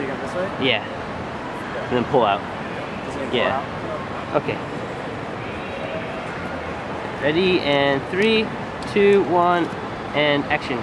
So you go this way? Yeah. And then pull out. Pull Yeah. out? Okay. Ready and three, two, one, and action.